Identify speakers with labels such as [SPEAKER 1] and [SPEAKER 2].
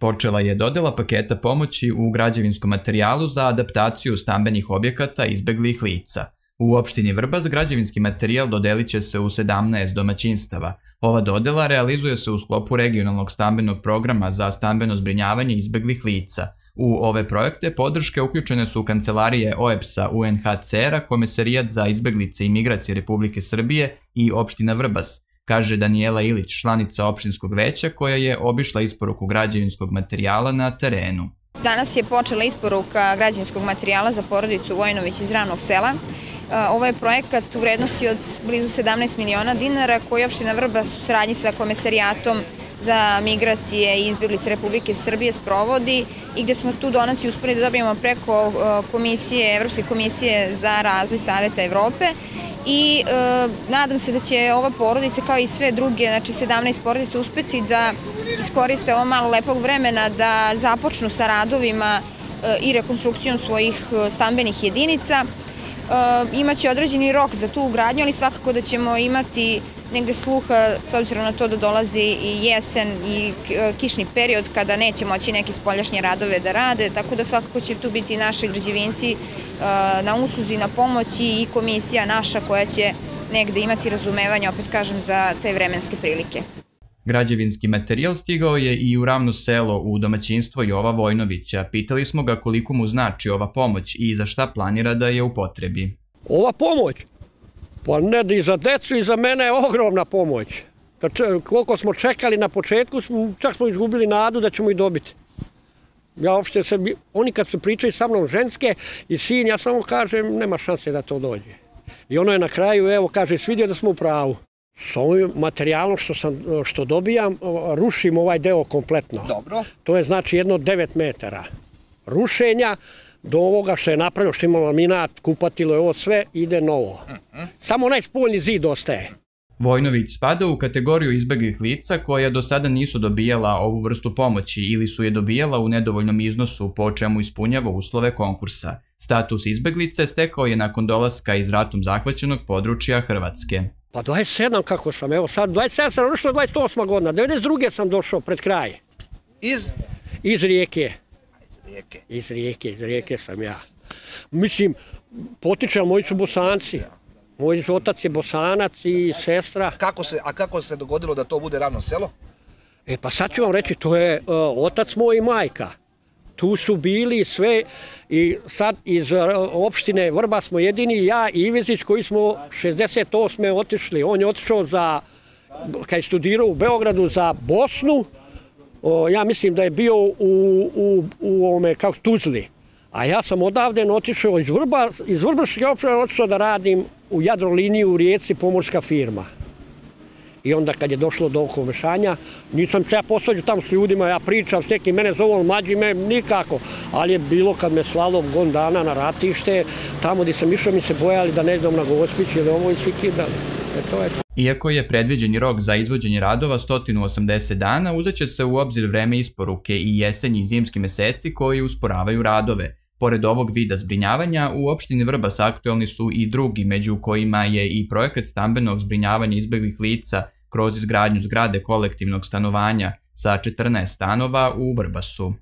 [SPEAKER 1] Počela je dodela paketa pomoći u građevinskom materijalu za adaptaciju stambenih objekata izbeglih lica. U opštini Vrbas građevinski materijal dodelit će se u 17 domaćinstava. Ova dodela realizuje se u sklopu regionalnog stambenog programa za stambeno zbrinjavanje izbeglih lica. U ove projekte podrške uključene su kancelarije OEPS-a UNHCR-a, Komesarijat za izbeglice i migracije Republike Srbije i opština Vrbas, kaže Danijela Ilić, članica opštinskog veća koja je obišla isporuku građevinskog materijala na terenu.
[SPEAKER 2] Danas je počela isporuka građevinskog materijala za porodicu Vojnović iz Ranog sela. Ovo je projekat u vrednosti od blizu 17 miliona dinara koji opština Vrbas u saradnji sa komesarijatom za migracije i izbjeglice Republike Srbije sprovodi i gde smo tu donaciju uspeli da dobijemo preko komisije, Evropske komisije za razvoj Saveta Evrope i e, nadam se da će ova porodica kao i sve druge, znači 17 porodica uspeti da iskoriste ovo malo lepog vremena da započnu sa radovima e, i rekonstrukcijom svojih e, stambenih jedinica. Imaće određeni rok za tu ugradnju, ali svakako da ćemo imati negde sluha s obzirom na to da dolazi i jesen i kišni period kada neće moći neke spoljašnje radove da rade, tako da svakako će tu biti naši građevinci na usluzi, na pomoći i komisija naša koja će negde imati razumevanje, opet kažem, za te vremenske prilike.
[SPEAKER 1] Građevinski materijal stigao je i u ravno selo u domaćinstvo Jova Vojnovića. Pitali smo ga koliko mu znači ova pomoć i za šta planira da je u potrebi.
[SPEAKER 3] Ova pomoć? Pa ne, i za decu i za mene je ogromna pomoć. Da koliko smo čekali na početku, čak smo izgubili nadu da ćemo i dobiti. Ja uopšte se, oni kad su pričali sa mnom ženske i sin, ja samo kažem, nema šanse da to dođe. I ono je na kraju, evo, kaže, svidio da smo u pravu. S ovim materijalom što, sam, što dobijam, rušim ovaj deo kompletno.
[SPEAKER 4] Dobro.
[SPEAKER 3] To je znači jedno 9 metara rušenja do ovoga što je napravio, što ima laminat, kupatilo je ovo sve, ide novo. Samo onaj spoljni zid ostaje.
[SPEAKER 1] Vojnović spada u kategoriju izbeglih lica koja do sada nisu dobijala ovu vrstu pomoći ili su je dobijala u nedovoljnom iznosu po čemu ispunjava uslove konkursa. Status izbeglice stekao je nakon dolaska iz ratom zahvaćenog područja Hrvatske.
[SPEAKER 3] Pa 27 kako sam, evo sad 27 sam rušao 28 godina, 92. sam došao pred kraj.
[SPEAKER 4] Iz?
[SPEAKER 3] Iz rijeke.
[SPEAKER 4] Rijeke.
[SPEAKER 3] Iz rijeke, iz rijeke sam ja. Mislim, potičem, moji su bosanci. Moj otac je bosanac i sestra.
[SPEAKER 4] Kako se, a kako se dogodilo da to bude ravno selo?
[SPEAKER 3] E pa sad ću vam reći, to je uh, otac moj i majka. Tu su bili sve i sad iz uh, opštine Vrba smo jedini ja i Ivezić koji smo 68. otišli. On je otišao za, kad je studirao u Beogradu za Bosnu, o, ja mislim da je bio u, u, u ovome, kao Tuzli. A ja sam odavde otišao iz Vrba, iz Vrbaške opštine otišao da radim u Jadroliniju u Rijeci pomorska firma. I onda kad je došlo do ovog mešanja, nisam se ja posvađao tamo s ljudima, ja pričam s nekim, mene zovu, mlađi me, nikako. Ali je bilo kad me slalo gon dana na ratište, tamo gdje sam išao mi se bojali da ne idem na Gospić ili ovo i svi kidali. E to je to.
[SPEAKER 1] Iako je predviđeni rok za izvođenje radova 180 dana, uzeće se u obzir vreme isporuke i jesenji i zimski meseci koji usporavaju radove. Pored ovog vida zbrinjavanja, u opštini Vrbas aktuelni su i drugi, među kojima je i projekat stambenog zbrinjavanja izbeglih lica kroz izgradnju zgrade kolektivnog stanovanja sa 14 stanova u Vrbasu.